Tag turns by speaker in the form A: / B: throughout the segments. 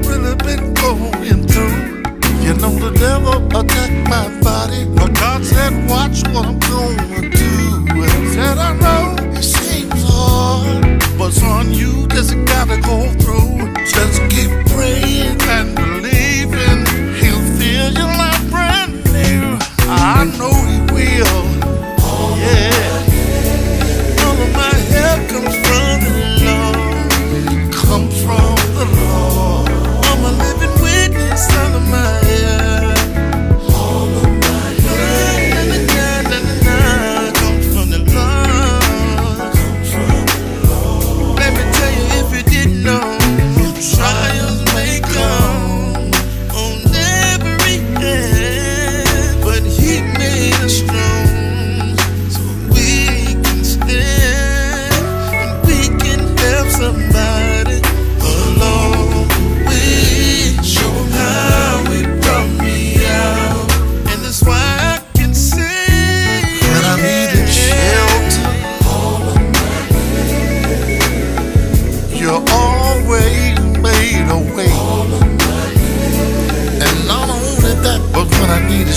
A: I've really been going through. You know the devil attacked my body, but God said, watch what I'm going to do. And said, I know.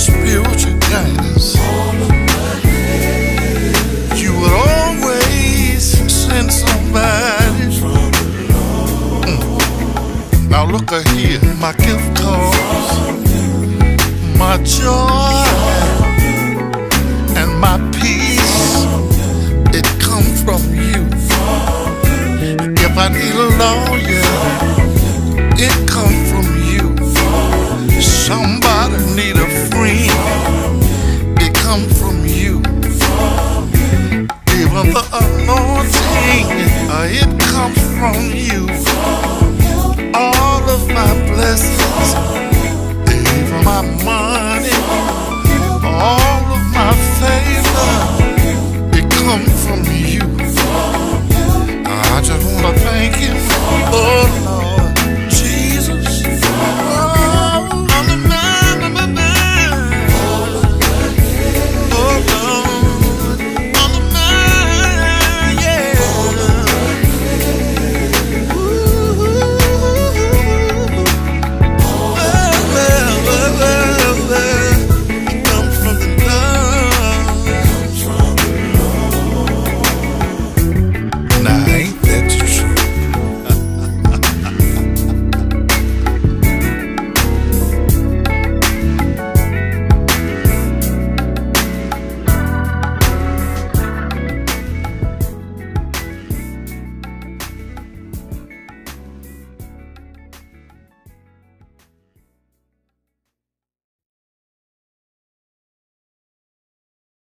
A: spiritual guidance. You would always send somebody. Mm. Now look at here, my gift my joy, and my peace. It come from you. If I need a Lord.